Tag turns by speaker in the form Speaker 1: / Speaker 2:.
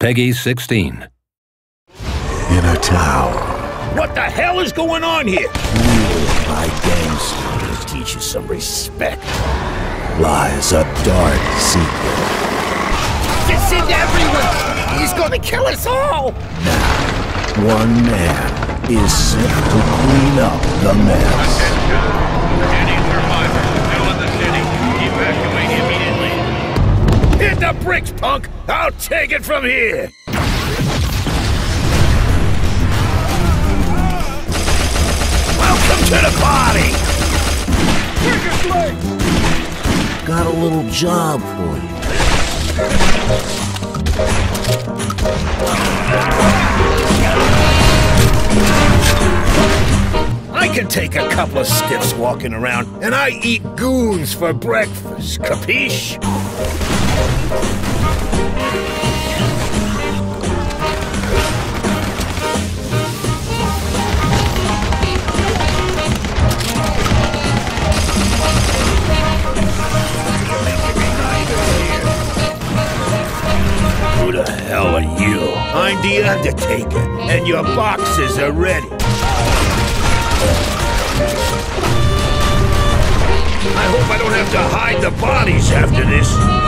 Speaker 1: Peggy 16.
Speaker 2: In a town.
Speaker 3: What the hell is going on here?
Speaker 2: Ruled by gangsters.
Speaker 3: Teach you some respect.
Speaker 2: Lies a dark secret.
Speaker 3: This is everyone! He's gonna kill us all!
Speaker 2: Now, one man is sent to clean up the mess.
Speaker 4: Any
Speaker 3: Bricks, punk! I'll take it from here! Welcome to the party!
Speaker 2: Got a little job for you.
Speaker 3: I can take a couple of stiffs walking around, and I eat goons for breakfast, capiche? Who the hell are you? I'm the Undertaker, and your boxes are ready. I hope I don't have to hide the bodies after this.